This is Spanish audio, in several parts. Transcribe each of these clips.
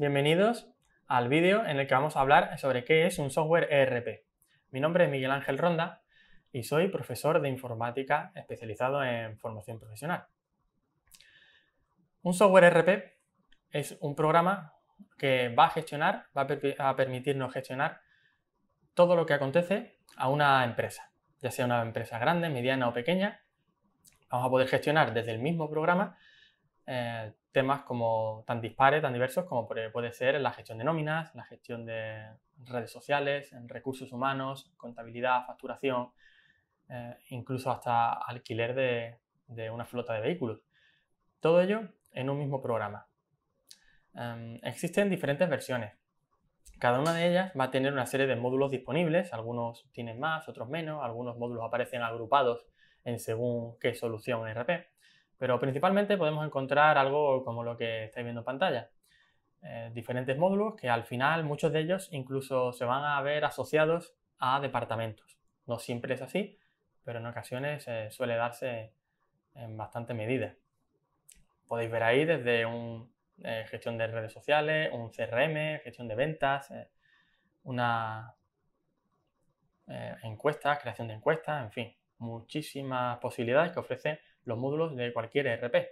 Bienvenidos al vídeo en el que vamos a hablar sobre qué es un software ERP. Mi nombre es Miguel Ángel Ronda y soy profesor de informática especializado en formación profesional. Un software ERP es un programa que va a gestionar, va a, permitirnos gestionar todo lo que acontece a una empresa, ya sea una empresa grande, mediana o pequeña. Vamos a poder gestionar desde el mismo programa eh, temas como tan dispares, tan diversos como puede ser la gestión de nóminas, la gestión de redes sociales, recursos humanos, contabilidad, facturación, eh, incluso hasta alquiler de, una flota de vehículos. Todo ello en un mismo programa. Em, existen diferentes versiones. Cada una de ellas va a tener una serie de módulos disponibles, algunos tienen más, otros menos, algunos módulos aparecen agrupados en según qué solución RP. Pero principalmente podemos encontrar algo como lo que estáis viendo en pantalla. Eh, diferentes módulos que al final muchos de ellos incluso se van a ver asociados a departamentos. No siempre es así, pero en ocasiones eh, suele darse en bastante medida. Podéis ver ahí desde un eh, gestión de redes sociales, un CRM, gestión de ventas, una encuesta, creación de encuestas, en fin, muchísimas posibilidades que ofrecen los módulos de cualquier ERP.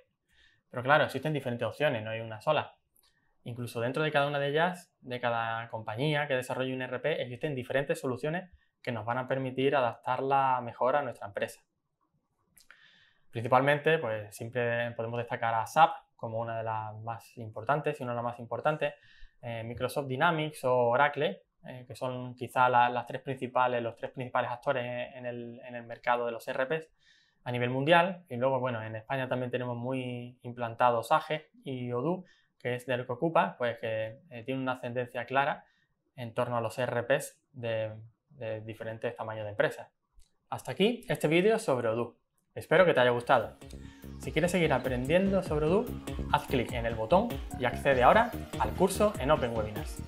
Pero claro, existen diferentes opciones, no hay una sola. Incluso dentro de cada una de ellas, de cada compañía que desarrolle un ERP, existen diferentes soluciones que nos van a permitir adaptarla mejor a nuestra empresa. Principalmente, pues siempre podemos destacar a SAP como una de las más importantes, una de las más importantes, eh, Microsoft Dynamics o Oracle, eh, que son quizá las tres principales, los tres principales actores en el, mercado de los ERPs a nivel mundial. Y luego, bueno, en España también tenemos muy implantados AGE y Odoo, que es del que ocupa, pues que eh, tiene una ascendencia clara en torno a los ERPs de, de diferentes tamaños de empresas. Hasta aquí este vídeo sobre Odoo. Espero que te haya gustado. Si quieres seguir aprendiendo sobre Odoo, haz clic en el botón y accede ahora al curso en Open Webinars.